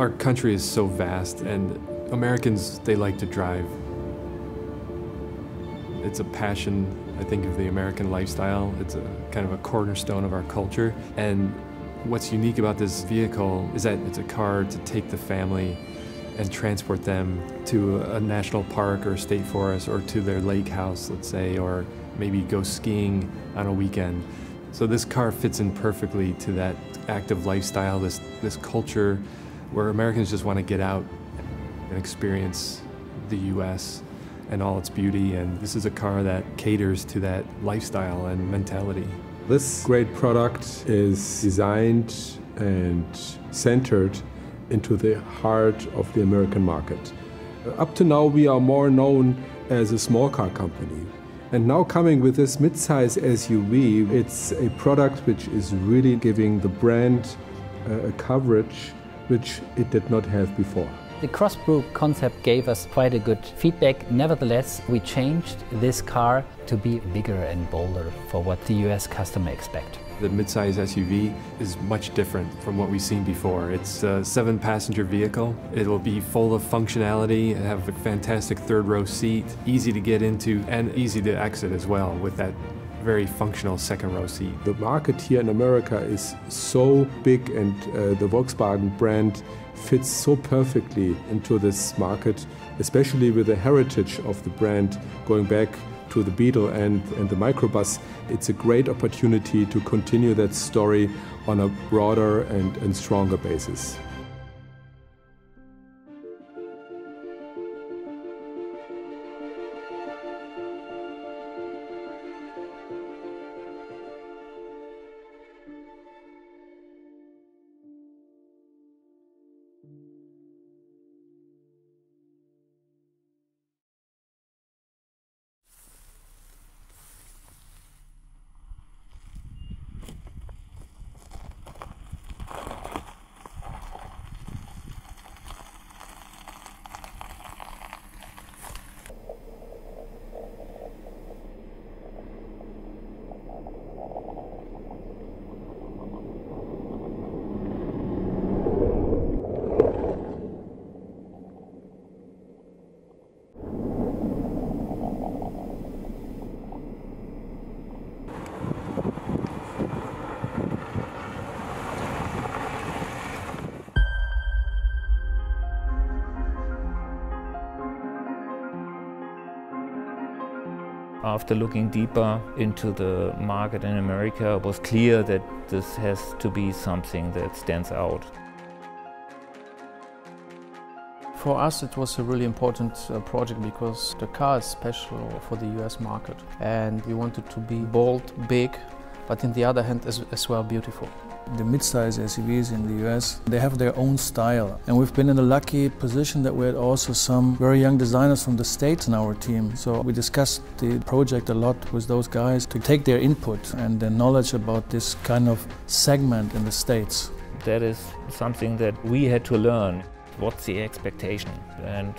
Our country is so vast, and Americans, they like to drive. It's a passion, I think, of the American lifestyle. It's a kind of a cornerstone of our culture. And what's unique about this vehicle is that it's a car to take the family and transport them to a national park or state forest or to their lake house, let's say, or maybe go skiing on a weekend. So this car fits in perfectly to that active lifestyle, this, this culture where Americans just want to get out and experience the US and all its beauty. And this is a car that caters to that lifestyle and mentality. This great product is designed and centered into the heart of the American market. Up to now, we are more known as a small car company. And now coming with this midsize SUV, it's a product which is really giving the brand uh, a coverage which it did not have before. The CrossBlue concept gave us quite a good feedback. Nevertheless, we changed this car to be bigger and bolder for what the US customer expect. The midsize SUV is much different from what we've seen before. It's a seven passenger vehicle. It'll be full of functionality, have a fantastic third row seat, easy to get into and easy to exit as well with that very functional second row seat. The market here in America is so big and uh, the Volkswagen brand fits so perfectly into this market, especially with the heritage of the brand going back to the Beetle and, and the microbus, it's a great opportunity to continue that story on a broader and, and stronger basis. After looking deeper into the market in America, it was clear that this has to be something that stands out. For us, it was a really important uh, project because the car is special for the US market and we wanted to be bold, big, but in the other hand as, as well beautiful. The mid-size SUVs in the US, they have their own style. And we've been in a lucky position that we had also some very young designers from the States in our team. So we discussed the project a lot with those guys to take their input and their knowledge about this kind of segment in the States. That is something that we had to learn. What's the expectation and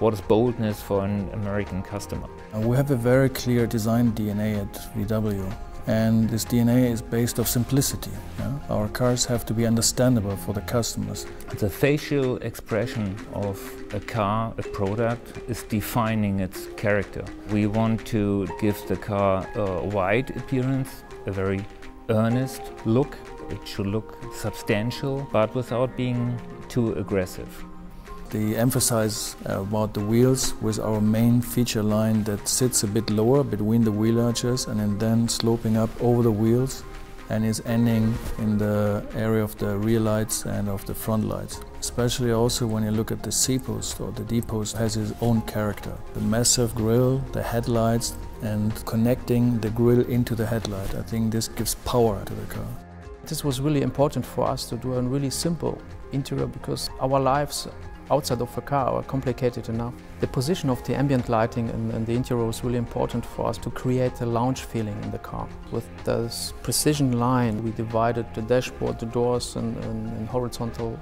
what is boldness for an American customer? We have a very clear design DNA at VW and this DNA is based of simplicity. Yeah? Our cars have to be understandable for the customers. The facial expression of a car, a product, is defining its character. We want to give the car a wide appearance, a very earnest look. It should look substantial, but without being too aggressive the emphasis uh, about the wheels with our main feature line that sits a bit lower between the wheel arches and then sloping up over the wheels and is ending in the area of the rear lights and of the front lights. Especially also when you look at the C-post or the D-post has its own character. The massive grille, the headlights and connecting the grille into the headlight. I think this gives power to the car. This was really important for us to do a really simple interior because our lives outside of a car are complicated enough. The position of the ambient lighting and, the interior was really important for us to create a lounge feeling in the car. With this precision line, we divided the dashboard, the doors in horizontal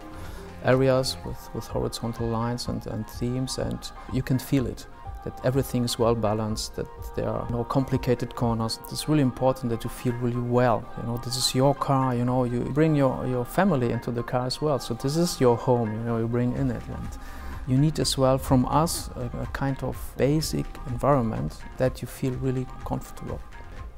areas with, with horizontal lines and, and themes and you can feel it. That everything is well balanced, that there are no complicated corners. It's really important that you feel really well. You know, this is your car, you know, you bring your, your family into the car as well. So this is your home, you know, you bring in it. And you need as well from us a, a kind of basic environment that you feel really comfortable.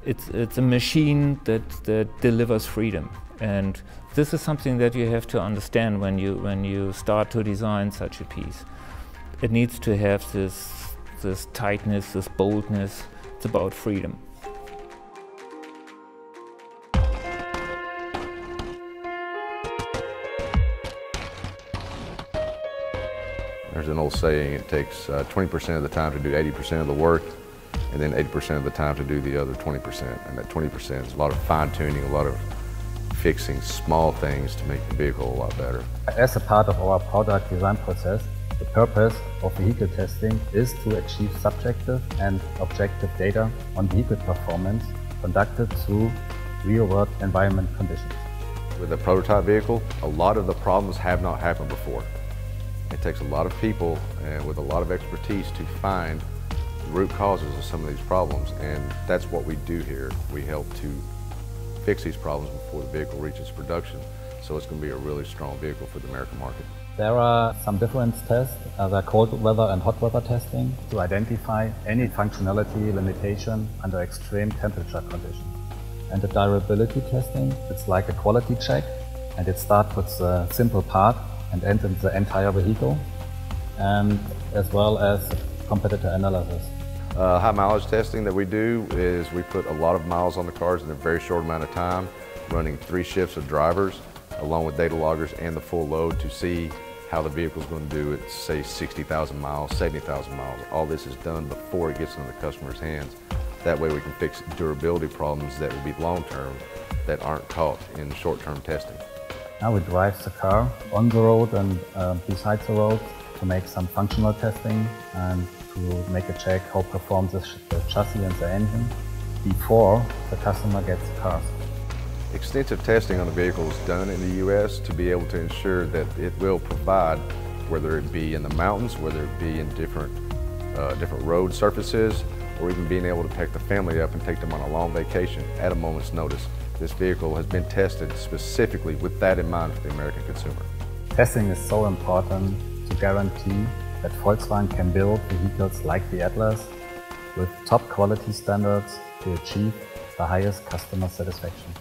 It's, it's a machine that, that delivers freedom. And this is something that you have to understand when you, when you start to design such a piece. It needs to have this, this tightness, this boldness. It's about freedom. There's an old saying, it takes 20% uh, of the time to do 80% of the work, and then 80% of the time to do the other 20%. And that 20% is a lot of fine tuning, a lot of fixing small things to make the vehicle a lot better. As a part of our product design process, the purpose of vehicle testing is to achieve subjective and objective data on vehicle performance conducted through real-world environment conditions. With a prototype vehicle, a lot of the problems have not happened before. It takes a lot of people and with a lot of expertise to find the root causes of some of these problems and that's what we do here. We help to fix these problems before the vehicle reaches production so it's going to be a really strong vehicle for the American market. There are some difference tests, uh, they're cold weather and hot weather testing, to identify any functionality limitation under extreme temperature conditions. And the durability testing, it's like a quality check, and it starts with the simple part and ends in the entire vehicle, and as well as competitor analysis. Uh, high mileage testing that we do is we put a lot of miles on the cars in a very short amount of time, running three shifts of drivers along with data loggers and the full load to see how the vehicle is going to do at say 60,000 miles, 70,000 miles. All this is done before it gets into the customer's hands. That way we can fix durability problems that would be long-term that aren't caught in short-term testing. Now we drive the car on the road and uh, besides the road to make some functional testing and to make a check how performs the, the chassis and the engine before the customer gets the car. Extensive testing on the vehicle is done in the U.S. to be able to ensure that it will provide, whether it be in the mountains, whether it be in different, uh, different road surfaces, or even being able to pick the family up and take them on a long vacation at a moment's notice. This vehicle has been tested specifically with that in mind for the American consumer. Testing is so important to guarantee that Volkswagen can build vehicles like the Atlas with top quality standards to achieve the highest customer satisfaction.